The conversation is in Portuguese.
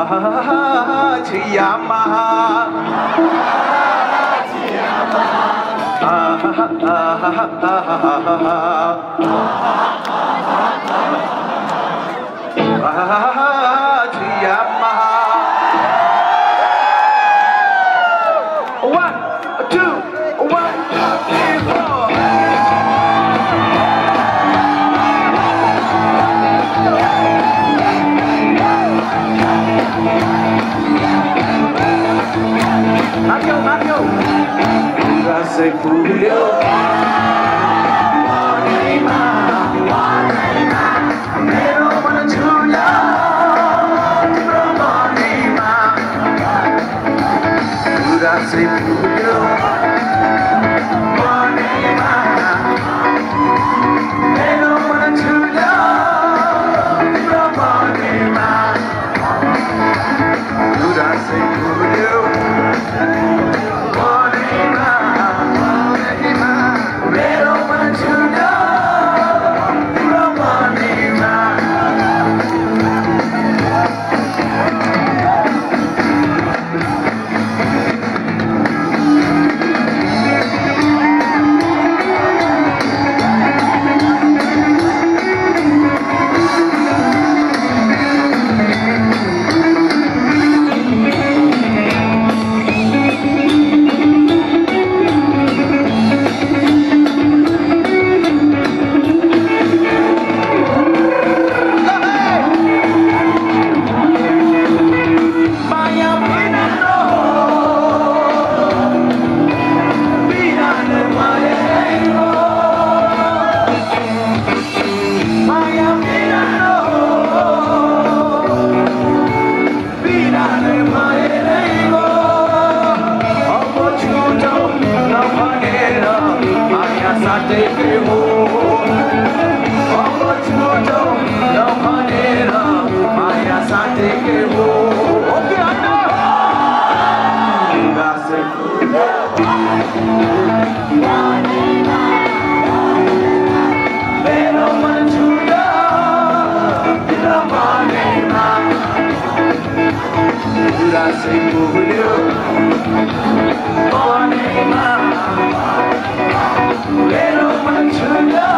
啊哈！哈！哈！哈！去呀嘛！啊哈！哈！哈！哈！哈！哈！哈！哈！哈！啊哈！哈！哈！哈！哈！哈！哈！哈！哈！啊哈！哈！哈！哈！哈！Gracias, Julio. Gracias, Julio. Morning, my, my, Hallelujah.